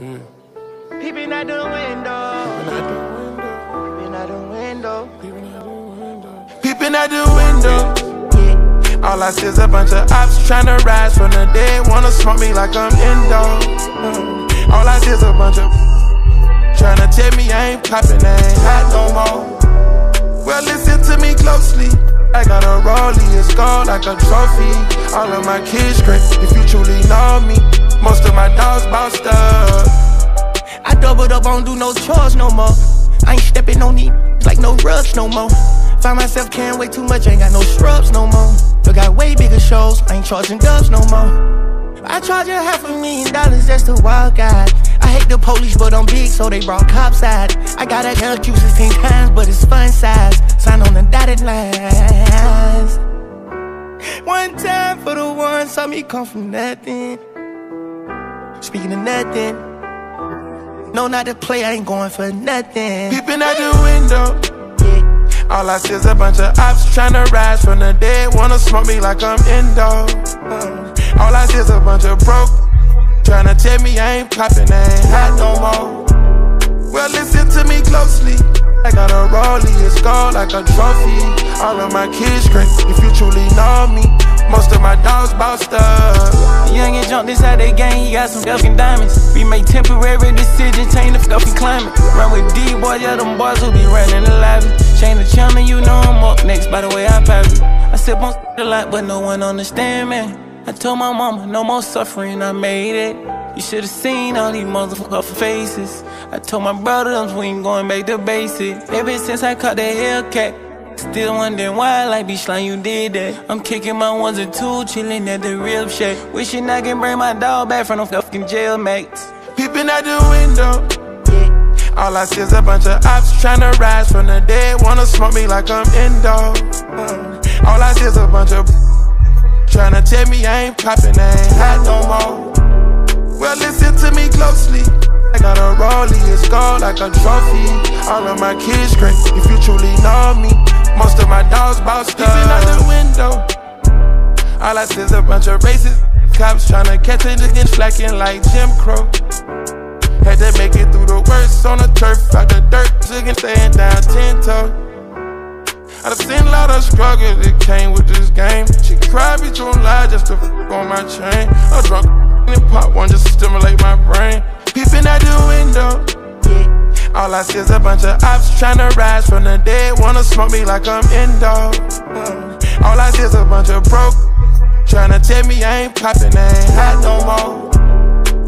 Mm. Peeping out the window. Peeping out the window. Peeping out the window. Peeping out the window. All I see is a bunch of ops tryna rise from the dead. Wanna smoke me like I'm Indo. Mm. All I see is a bunch of tryna tell me I ain't poppin', I ain't hot no more. Well, listen to me closely. I got a rollie, it's gold like a trophy. All of my kids great, if you truly know me. Most of my dogs bossed up. I doubled up, I don't do no chores no more. I ain't stepping on these like no rugs no more. Find myself carrying way too much, ain't got no scrubs no more. But got way bigger shows, I ain't charging dubs no more. I charge a half a million dollars just to walk out. I hate the police, but I'm big, so they brought cops out. I got a hell you 16 times, but it's fun size. Sign on the dotted lines. One time for the one, saw me come from nothing. Speaking of nothing, no, not to play, I ain't going for nothing. Peeping out the window. All I see is a bunch of ops tryna rise from the dead. Wanna smoke me like I'm Indo. Mm. All I see is a bunch of broke. Tryna tell me I ain't poppin', I ain't hot no more. Well, listen to me closely. I got a rollie, it's gold like a trophy. All of my kids great, if you truly know me. Most of my dogs bossed up. Young and jump inside that game, he got some fucking diamonds. We make temporary decisions, change the fucking climate. Run with D boys, yeah, them boys who be running the lobby. Change the channel, you know I'm up next by the way I it. I sip on a lot, but no one understand me. I told my mama, no more suffering, I made it. You should've seen all these motherfucker faces. I told my brother, we ain't going back to basic. Ever since I caught that Hellcat. Still wondering why, like be slime, you did that. I'm kicking my ones and two, chilling at the rib shack. Wishing I can bring my dog back from the fucking jail mates. Peeping out the window. All I see is a bunch of ops tryna rise from the dead. Wanna smoke me like I'm Indo. Mm. All I see is a bunch of tryna tell me I ain't poppin', I ain't hot no more. Well, listen to me closely. I got a rollie, it's gold like a trophy. All of my kids great, if you truly know me. Most of my dogs bossed up. Out the window. All I see is a bunch of racist cops tryna catch a nigga slacking like Jim Crow. Had to make it through the worst on the turf, out the dirt, chicken staying down ten toe. I've seen a lot of struggle that came with this game. She cried, bitch, on lie just to f on my chain. I'm drunk and pop one just to stimulate my brain. Peeping out the window. Yeah. All I see is a bunch of ops tryna rise from the dead. Wanna smoke me like I'm Indo. Mm. All I see is a bunch of broke. Tryna tell me I ain't poppin', I ain't hot no more.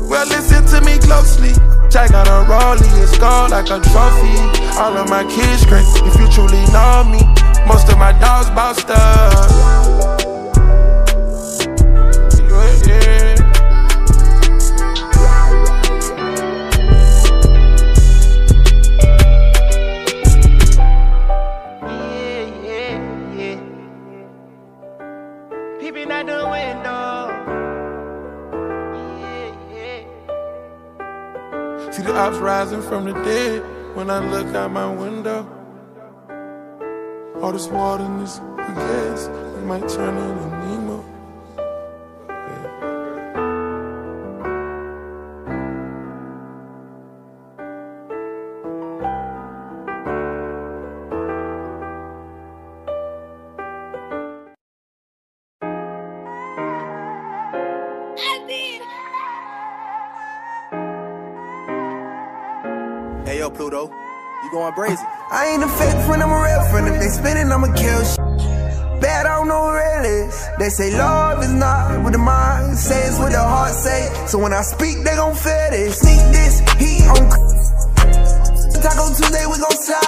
Well, listen to me closely. I got a rollie, it's gold like a trophy. All of my kids great, if you truly know me. Most of my dogs bossed up. The ops rising from the dead when I look out my window. All this water and this gas, it might turn into Pluto, you going brazy? I ain't a fake friend, I'm a real friend. If they spinning, I'ma kill shit. Bad, I don't know. They say love is not what the mind, says, what the heart, say. So when I speak, they gon' feel it. Sneak this heat on. Taco Tuesday, we gon' slide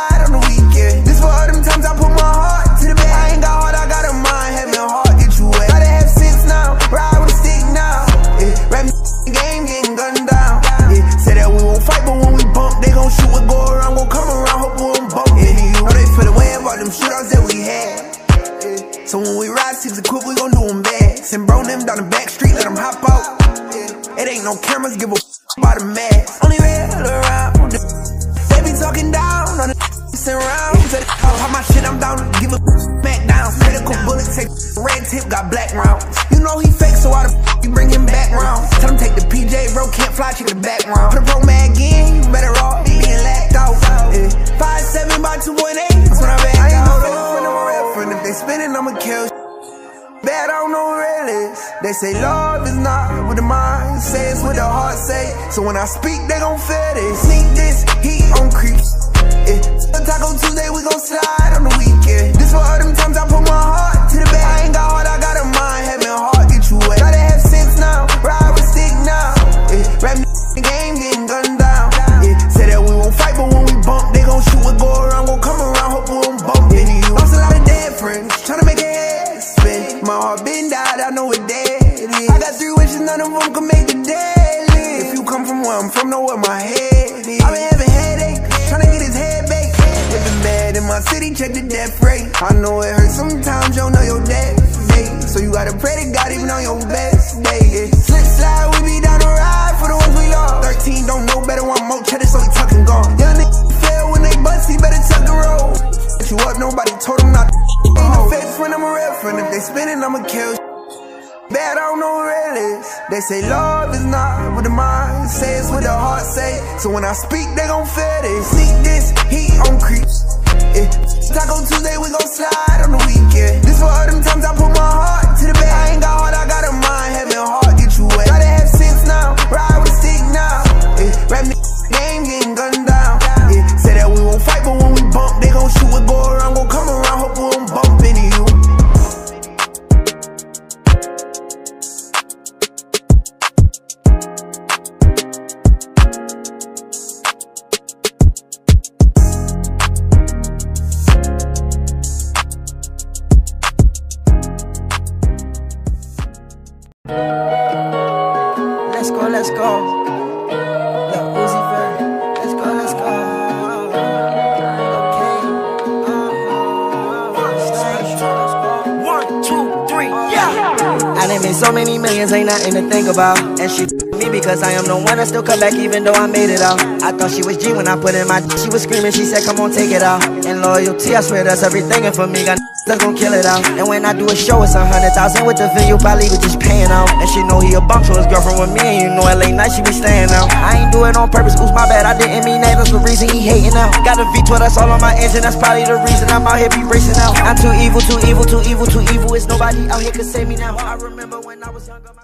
They say love is not with the mind, says, with the heart. Say so when I speak, they gon' feel this. My head is. I been having headaches, tryna get his head baked. Living bad in my city, check the death rate. I know it hurts sometimes, you don't know your death date. So you gotta pray to God even on your best day. Yeah. Slip slide, we be down the ride for the ones we lost. 13 don't know better, want more cheddar, so he tucking gone. Young nigga fail when they bust, he better tuck the roll. If you up, nobody told him not to. Ain't no fake friend, I'm a real friend. If they spinning, I'ma kill. Bad, I don't know what real is. They say love is not with the mind, say so when I speak, they gon' feel this. Sneak this heat on creeps. Yeah. Taco Tuesday, we gon' slide on the weekend. This for all them times I put my heart go, let's go. Lil Uzi Vert. Let's go, let's go. Okay. Uh, one, two, three, yeah. I done made so many millions, ain't nothing to think about. And she me because I am the one that still come back even though I made it out. I thought she was G when I put in my. She was screaming, she said, Come on, take it out. And loyalty, I swear that's everything. And for me, got that's gon' kill it out. And when I do a show, it's a hundred thousand with the venue, probably was just out. And she know he a bum, so his girlfriend with me. And you know, LA night, she be staying out. I ain't do it on purpose, oops, my bad. I didn't mean that, that's the reason he hating out. Got a V12, that's all on my engine, that's probably the reason I'm out here be racing out. I'm too evil, too evil, too evil, too evil. It's nobody out here could save me now. I remember when I was younger.